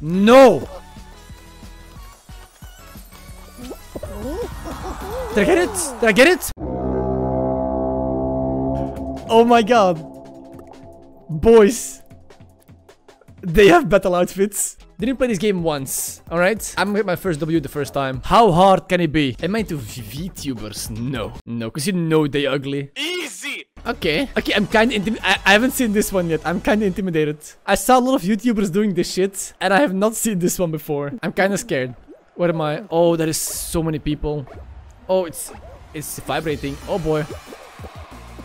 No! Did I get it? Did I get it? Oh my god. Boys. They have battle outfits. Didn't play this game once, alright? I'm gonna get my first W the first time. How hard can it be? Am I into VTubers? No. No, because you know they ugly. Easy! Okay. Okay, I'm kind of I, I haven't seen this one yet. I'm kind of intimidated. I saw a lot of YouTubers doing this shit, and I have not seen this one before. I'm kind of scared. What am I? Oh, there is so many people. Oh, it's it's vibrating. Oh boy.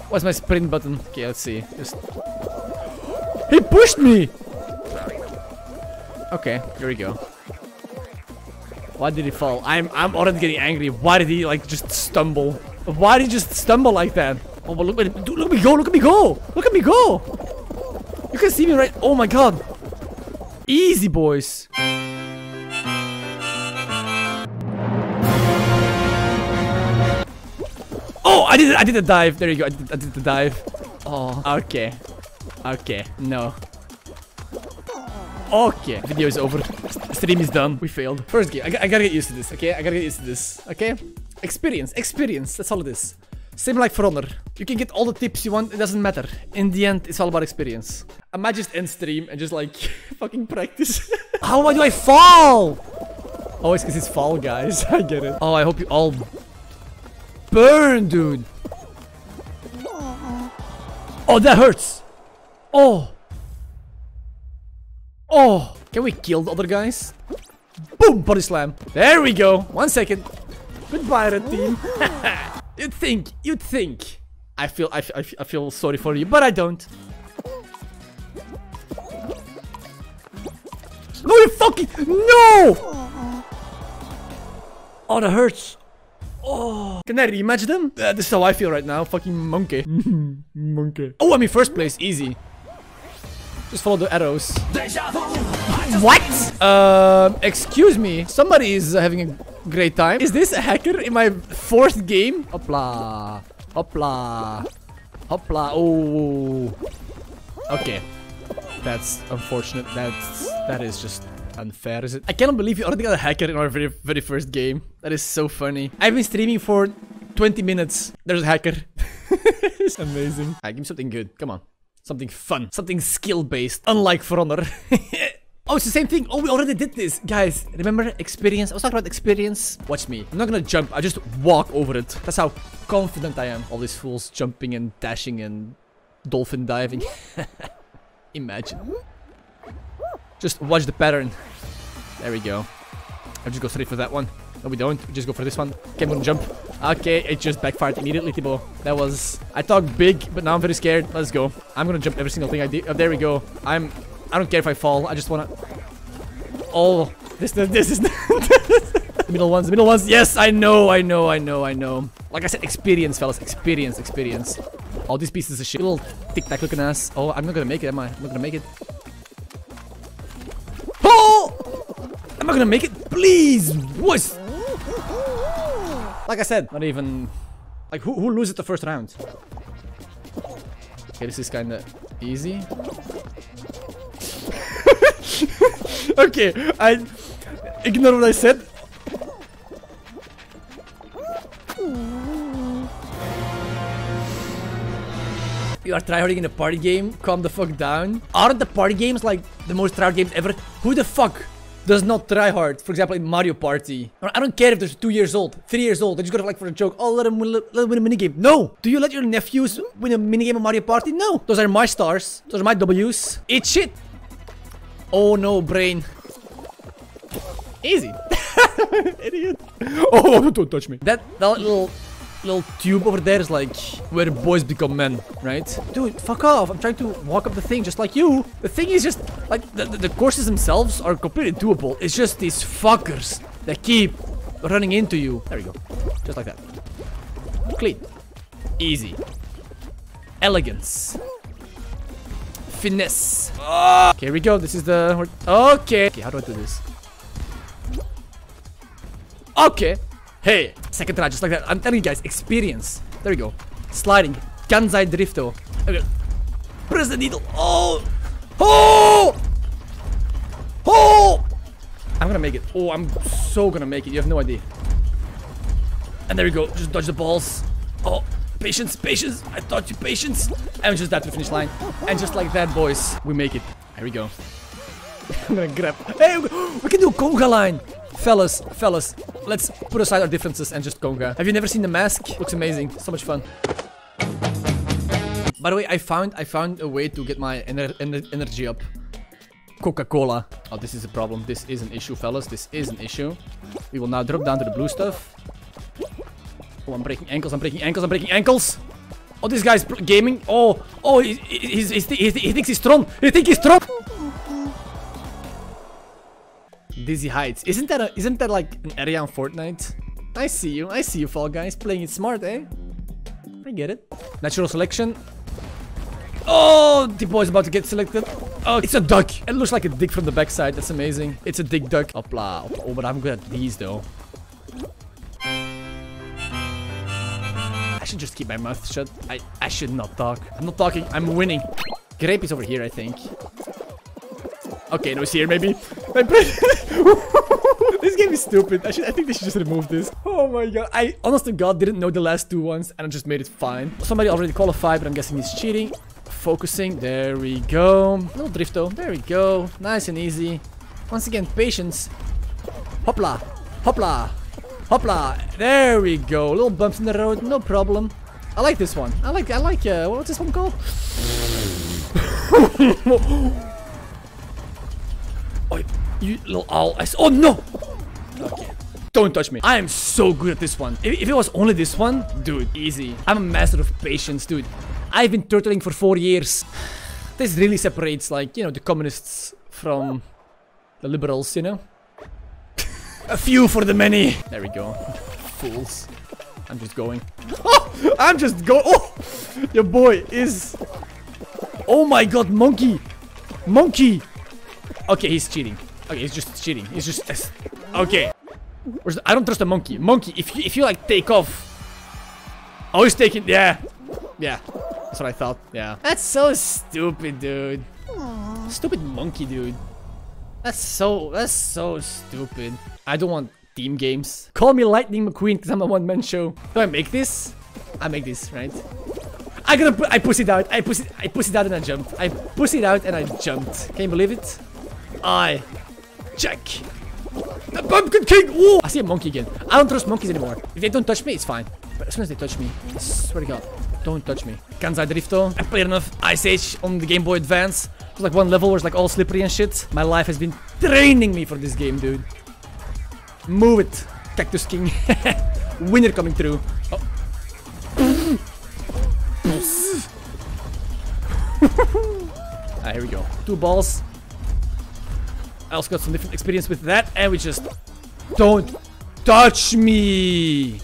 What's my sprint button? Okay, let's see. Just He pushed me! Okay, here we go. Why did he fall? I'm I'm already getting angry. Why did he like just stumble? Why did he just stumble like that? Oh, but look at dude, look at me go! Look at me go! Look at me go! You can see me right. Oh my god! Easy, boys. Oh, I did it! I did the dive. There you go. I did, I did the dive. Oh, okay, okay. No. Okay, video is over. Stream is done. We failed. First game. I, I, gotta get used to this, okay? I gotta get used to this, okay? Experience, experience. That's all it is. Same like For Honor. You can get all the tips you want. It doesn't matter. In the end, it's all about experience. I might just end stream and just like fucking practice. How do I fall? Oh, it's because it's Fall Guys. I get it. Oh, I hope you all burn, dude. Oh, that hurts. Oh. Oh, can we kill the other guys? Boom, body slam. There we go. One second. Goodbye, red team. You'd think, you'd think. I feel, I, I, I feel sorry for you, but I don't. No, you fucking, no! Oh, that hurts. Oh, can I rematch them? Uh, this is how I feel right now. Fucking monkey. monkey. Oh, I'm in first place. Easy. Just follow the arrows. What? Um, excuse me. Somebody is having a great time. Is this a hacker in my fourth game? Hopla. Hopla. Hopla. Oh. Okay. That's unfortunate. That's that is just unfair, is it? I cannot believe you already got a hacker in our very very first game. That is so funny. I've been streaming for 20 minutes. There's a hacker. it's amazing. I give me something good. Come on. Something fun. Something skill-based. Unlike For Honor. oh, it's the same thing. Oh, we already did this. Guys, remember experience? I was talking about experience. Watch me. I'm not gonna jump. I just walk over it. That's how confident I am. All these fools jumping and dashing and dolphin diving. Imagine. Just watch the pattern. There we go. I just go straight for that one. No, we don't. We just go for this one. I'm gonna jump. Okay, it just backfired immediately, Thibaut. That was... I talk big, but now I'm very scared. Let's go. I'm gonna jump every single thing I do. Oh, there we go. I'm... I don't care if I fall. I just wanna... Oh, this, this, this is... the middle ones, the middle ones. Yes, I know, I know, I know, I know. Like I said, experience, fellas. Experience, experience. All these pieces of shit. Little tic-tac looking ass. Oh, I'm not gonna make it, am I? I'm not gonna make it. Oh! I'm not gonna make it. Please! What? Like I said, not even... Like, who, who loses the first round? Okay, this is kinda easy. Okay, I... Ignore what I said. You are tryharding in a party game? Calm the fuck down. Aren't the party games like the most tryhard games ever? Who the fuck does not try hard. For example, in Mario Party. I don't care if they're two years old, three years old. They just got to like for a joke. Oh, let them win, let them win a minigame. No. Do you let your nephews win a minigame of Mario Party? No. Those are my stars. Those are my W's. Eat shit. Oh no, brain. Easy. Idiot. Oh, don't touch me. That, that little little tube over there is like where boys become men, right? Dude, fuck off. I'm trying to walk up the thing just like you. The thing is just like the, the, courses themselves are completely doable. It's just these fuckers that keep running into you. There we go. Just like that. Clean. Easy. Elegance. Finesse. Oh. Okay, here we go. This is the... Okay. Okay, how do I do this? Okay. Hey, second try, just like that. I'm telling you guys, experience. There we go. Sliding. Ganzai Drifto. Okay. Press the needle. Oh! Oh! Oh! I'm gonna make it. Oh, I'm so gonna make it. You have no idea. And there we go. Just dodge the balls. Oh, patience, patience. I taught you patience. And just that to the finish line. And just like that, boys, we make it. Here we go. I'm gonna grab. Hey, we can do a conga line. Fellas, fellas, let's put aside our differences and just conga. Have you never seen the mask? Looks amazing. So much fun. By the way, I found I found a way to get my ener ener energy up. Coca-Cola. Oh, this is a problem. This is an issue, fellas. This is an issue. We will now drop down to the blue stuff. Oh, I'm breaking ankles. I'm breaking ankles. I'm breaking ankles. Oh, this guy's gaming. Oh, oh, he's, he's, he's, he thinks he's strong. He thinks he's strong. Dizzy Heights. Isn't that a, isn't that like an area on Fortnite? I see you. I see you, Fall Guys. Playing it smart, eh? I get it. Natural selection. Oh, the boy's about to get selected. Oh, it's a duck. It looks like a dick from the backside. That's amazing. It's a dick duck. Hopla. Oh, but I'm good at these, though. I should just keep my mouth shut. I, I should not talk. I'm not talking. I'm winning. Grape is over here, I think. Okay, no, it's here, maybe. this game is stupid. I, should, I think they should just remove this. Oh my god. I, honest to god, didn't know the last two ones, and I just made it fine. Somebody already qualified, but I'm guessing he's cheating. Focusing. There we go. Little drifto. There we go. Nice and easy. Once again, patience. Hopla. Hopla. Hopla. There we go. Little bumps in the road. No problem. I like this one. I like, I like, uh, what's this one called? you little owl. I oh, no! Okay. Don't touch me. I am so good at this one. If, if, it was only this one, dude, easy. I'm a master of patience, dude. I've been turtling for four years. This really separates, like, you know, the communists from the liberals, you know? a few for the many. There we go. Fools. I'm just going. Oh, I'm just going. Oh, your boy is. Oh my god, monkey. Monkey. Okay, he's cheating. Okay, he's just cheating. He's just. Okay. Where's the, I don't trust a monkey. Monkey, if you, if you like take off. Oh, he's taking. Yeah. Yeah. That's what I thought. Yeah. That's so stupid, dude. Aww. Stupid monkey, dude. That's so. That's so stupid. I don't want team games. Call me Lightning McQueen because I'm a one-man show. Do I make this? I make this, right? I gotta pu I push it out. I push it I push it out and I jumped. I push it out and I jumped. Can you believe it? I check. The Pumpkin King! Whoa! I see a monkey again. I don't trust monkeys anymore. If they don't touch me, it's fine. But as soon as they touch me, I swear to God, don't touch me. Kansai Drifto. I played enough Ice Age on the Game Boy Advance. There's like one level where it's like all slippery and shit. My life has been training me for this game, dude. Move it, Cactus King. Winner coming through. Oh. ah, here we go. Two balls. I also got some different experience with that, and we just don't touch me.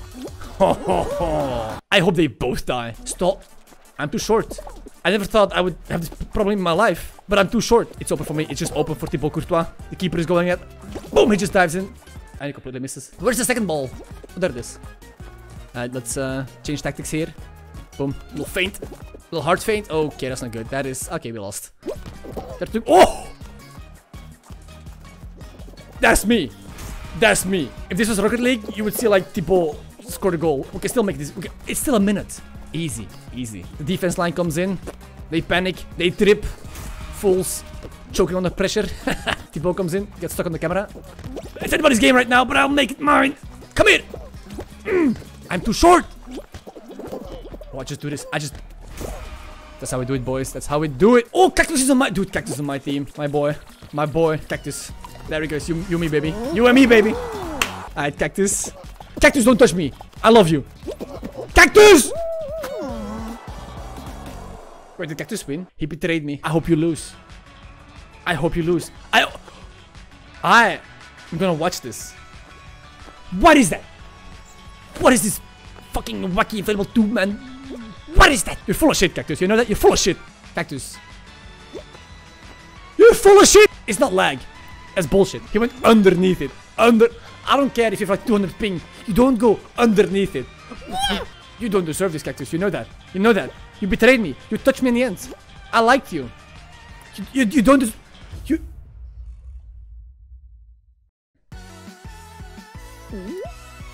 I hope they both die. Stop. I'm too short. I never thought I would have this problem in my life, but I'm too short. It's open for me. It's just open for Thibaut Courtois. The keeper is going at. Boom! He just dives in. And he completely misses. Where's the second ball? Oh, there it is. Alright, let's uh, change tactics here. Boom. A Little feint. Little hard feint. Okay, that's not good. That is... Okay, we lost. Oh! That's me. That's me. If this was Rocket League, you would see like Thibaut score the goal. We can still make this. It's still a minute. Easy. Easy. The defense line comes in. They panic. They trip. Fools. Choking on the pressure. Thibaut comes in. Gets stuck on the camera. It's anybody's game right now, but I'll make it mine. Come here. Mm. I'm too short. Oh, I just do this. I just... That's how we do it, boys. That's how we do it. Oh, Cactus is on my... Dude, Cactus is on my team. My boy. My boy. Cactus. There he goes. You, you me, baby. You and me, baby. Alright, Cactus. Cactus, don't touch me. I love you. Cactus! Wait, did Cactus win? He betrayed me. I hope you lose. I hope you lose. I... I... I'm gonna watch this. What is that? What is this fucking wacky inflatable tube, man? What is that? You're full of shit, Cactus. You know that? You're full of shit. Cactus. You're full of shit! It's not lag. That's bullshit. He went underneath it. Under... I don't care if you have like 200 ping. You don't go underneath it. You don't deserve this, Cactus. You know that. You know that. You betrayed me. You touched me in the end. I liked you. You, you, you don't... You...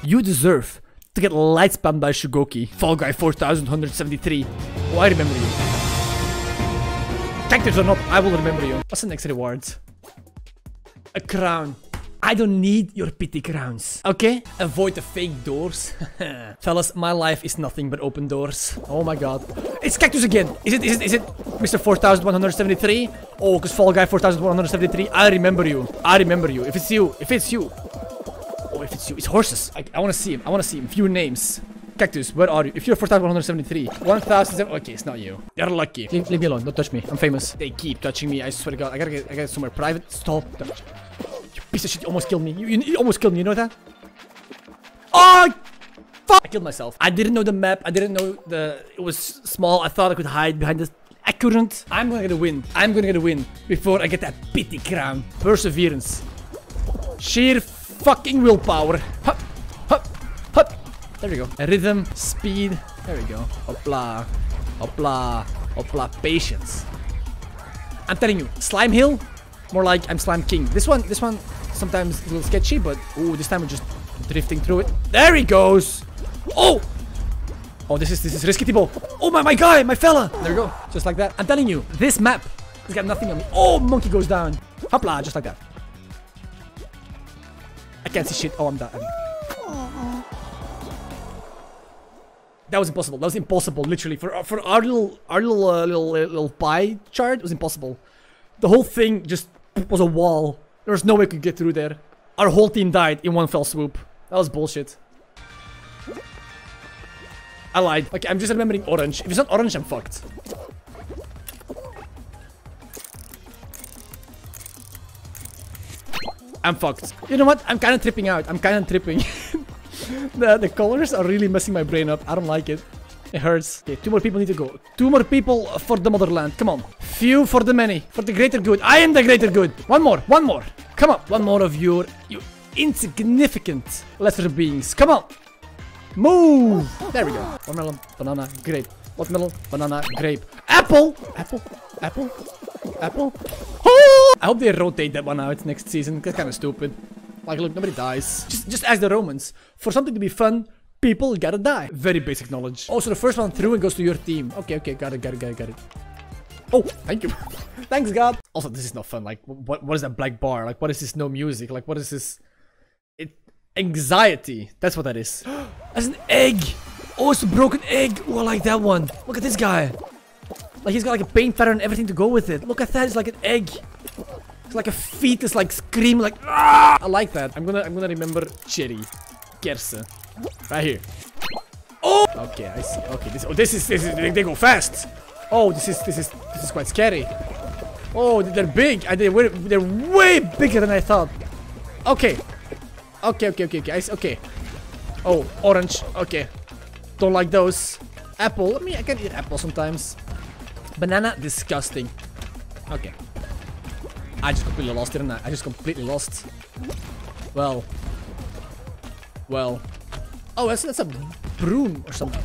You deserve to get light spammed by Shugoki. Fall Guy 4173. Oh, I remember you. Cactus or not, I will remember you. What's the next reward? A crown. I don't need your pity crowns. Okay? Avoid the fake doors. Fellas, my life is nothing but open doors. Oh my god. It's Cactus again. Is it, is it, is it Mr. 4173? Oh, because Fall Guy 4173. I remember you. I remember you. If it's you. If it's you. Oh, if it's you. It's horses. I, I want to see him. I want to see him. Few names. Cactus, where are you? If you're 4173. 1000. Okay, it's not you. You're lucky. Leave, leave me alone. Don't touch me. I'm famous. They keep touching me. I swear to god. I gotta get, I gotta get somewhere private. Stop. You piece of shit. You almost killed me. You, you, you almost killed me. You know that? Oh! Fuck! I killed myself. I didn't know the map. I didn't know the... It was small. I thought I could hide behind this. I couldn't. I'm gonna get a win. I'm gonna get a win before I get that pity crown. Perseverance. Sheer fucking willpower. Hup. There we go. Rhythm, speed. There we go. Hopla. Hopla. Hopla. Patience. I'm telling you, Slime Hill, more like I'm Slime King. This one, this one, sometimes a little sketchy, but ooh, this time we're just drifting through it. There he goes. Oh! Oh, this is this is risky, Thibaut. Oh my my guy, my fella. There we go. Just like that. I'm telling you, this map has got nothing on me. Oh, monkey goes down. Hopla, just like that. I can't see shit. Oh, I'm done. That was impossible. That was impossible, literally. For for our little our little uh, little uh, little pie chart, it was impossible. The whole thing just was a wall. There was no way we could get through there. Our whole team died in one fell swoop. That was bullshit. I lied. Okay, I'm just remembering orange. If it's not orange, I'm fucked. I'm fucked. You know what? I'm kind of tripping out. I'm kind of tripping. the, the colors are really messing my brain up. I don't like it. It hurts. Okay, two more people need to go. Two more people for the motherland. Come on. Few for the many. For the greater good. I am the greater good. One more. One more. Come on. One more of your you insignificant lesser beings. Come on. Move. There we go. Watermelon, banana, grape. Watermelon, banana, grape. Apple. Apple. Apple. Apple. Oh! I hope they rotate that one out next season. That's kind of stupid. Like, look, nobody dies. Just, just ask the Romans. For something to be fun, people gotta die. Very basic knowledge. Oh, also, the first one through and goes to your team. Okay, okay, got it, got it, got it, got it. Oh, thank you. Thanks, God. Also, this is not fun. Like, what, what is that black bar? Like, what is this no music? Like, what is this? It anxiety. That's what that is. That's an egg. Oh, it's a broken egg. Oh, I like that one. Look at this guy. Like, he's got like a paint pattern and everything to go with it. Look at that. It's like an egg. It's like a fetus, like scream, like ah! I like that. I'm gonna, I'm gonna remember cherry, kerse, right here. Oh, okay, I see. Okay, this, oh, this is, this is, they, they go fast. Oh, this is, this is, this is quite scary. Oh, they're big. And they were, they're way bigger than I thought. Okay, okay, okay, okay, okay. I see, okay. Oh, orange. Okay, don't like those. Apple. I mean, I can eat apple sometimes. Banana, disgusting. Okay. I just completely lost, didn't I? I just completely lost. Well. Well. Oh, that's, that's a broom or something.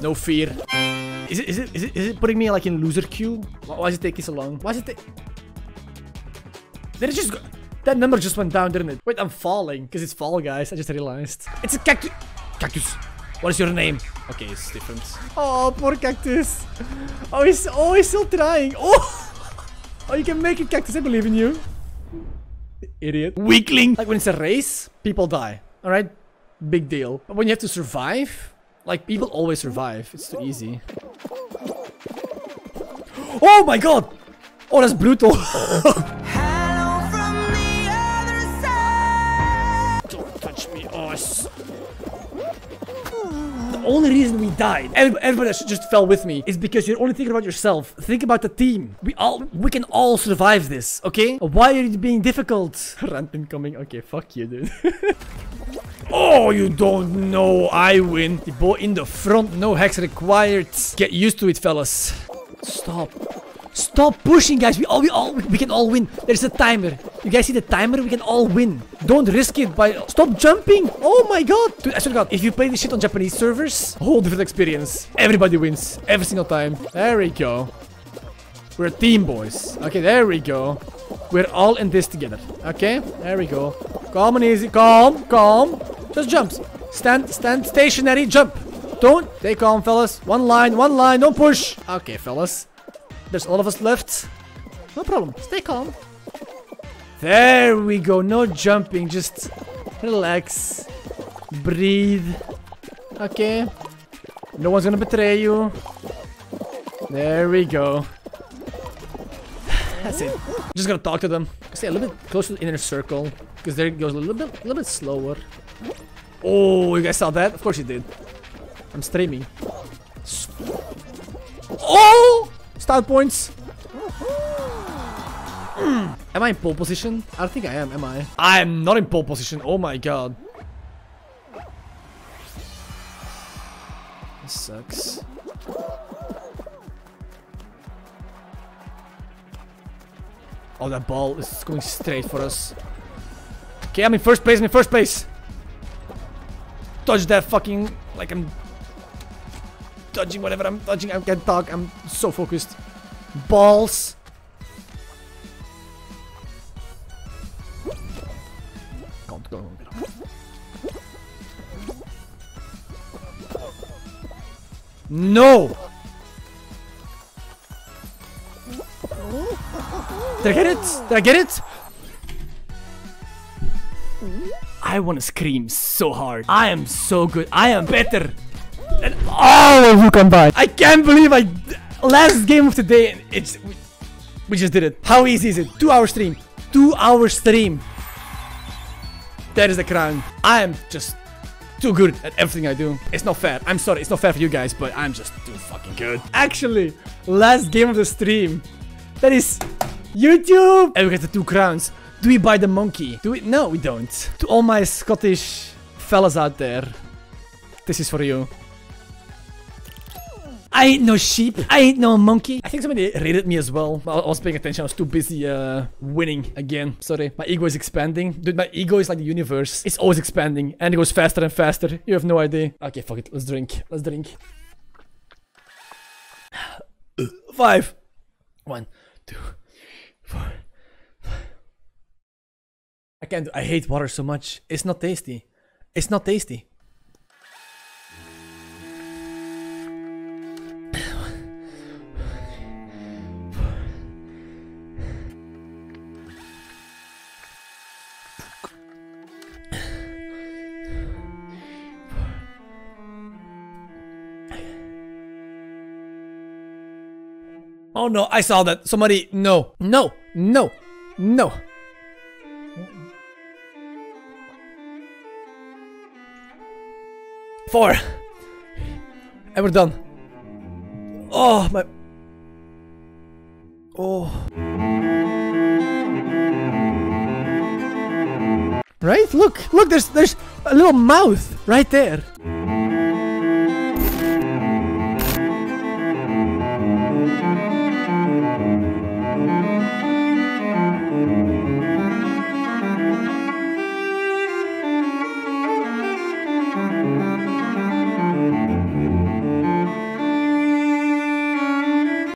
No fear. Is it, is it, is it, is it putting me like in loser queue? Why, why is it taking so long? Why is it. Did it just go... That number just went down, didn't it? Wait, I'm falling because it's Fall Guys. I just realized. It's a cactus. Cactus. What is your name? Okay, it's different. Oh, poor cactus. Oh, he's, oh, he's still trying. Oh, oh, you can make it, cactus. I believe in you. Idiot. Weakling. Like when it's a race, people die. All right, big deal. But when you have to survive, like people always survive. It's too easy. Oh my god. Oh, that's brutal. only reason we died, everybody just fell with me, is because you're only thinking about yourself. Think about the team. We all, we can all survive this, okay? Why are you being difficult? Rant incoming. Okay, fuck you, dude. oh, you don't know. I win. The boy in the front. No hacks required. Get used to it, fellas. Stop. Stop pushing, guys. We all, we all, we can all win. There's a timer. You guys see the timer? We can all win. Don't risk it by... Stop jumping. Oh my god. Dude, I swear to god. If you play this shit on Japanese servers, whole different experience. Everybody wins. Every single time. There we go. We're a team, boys. Okay, there we go. We're all in this together. Okay? There we go. Calm and easy. Calm. Calm. Just jumps. Stand, stand stationary. Jump. Don't. Stay calm, fellas. One line, one line. Don't push. Okay, fellas. There's all of us left. No problem. Stay calm. There we go. No jumping. Just relax. Breathe. Okay. No one's gonna betray you. There we go. That's it. Just gonna talk to them. Stay a little bit close to the inner circle. Because there it goes a little bit a little bit slower. Oh, you guys saw that? Of course you did. I'm streaming. Oh! Start points. Am I in pole position? I don't think I am, am I? I am not in pole position. Oh my god. This sucks. Oh, that ball is going straight for us. Okay, I'm in first place. I'm in first place. Dodge that fucking like I'm dodging whatever I'm dodging. I can't talk. I'm so focused. Balls. Can't go. No. Did I get it? Did I get it? I want to scream so hard. I am so good. I am better all of you combined. I can't believe I... Last game of the day, it's... We, we just did it. How easy is it? Two hour stream. Two hour stream. That is the crown. I am just too good at everything I do. It's not fair. I'm sorry. It's not fair for you guys, but I'm just too fucking good. Actually, last game of the stream. That is YouTube. And we get the two crowns. Do we buy the monkey? Do we? No, we don't. To all my Scottish fellas out there, this is for you. I ain't no sheep. I ain't no monkey. I think somebody rated me as well. I was paying attention. I was too busy uh, winning again. Sorry. My ego is expanding. Dude, my ego is like the universe. It's always expanding. And it goes faster and faster. You have no idea. Okay, fuck it. Let's drink. Let's drink. Five. One, two, four. I can't. I hate water so much. It's not tasty. It's not tasty. Oh no, I saw that. Somebody, no, no, no, no. Four. And we're done. Oh, my. Oh. Right? Look, look, there's there's a little mouth right there.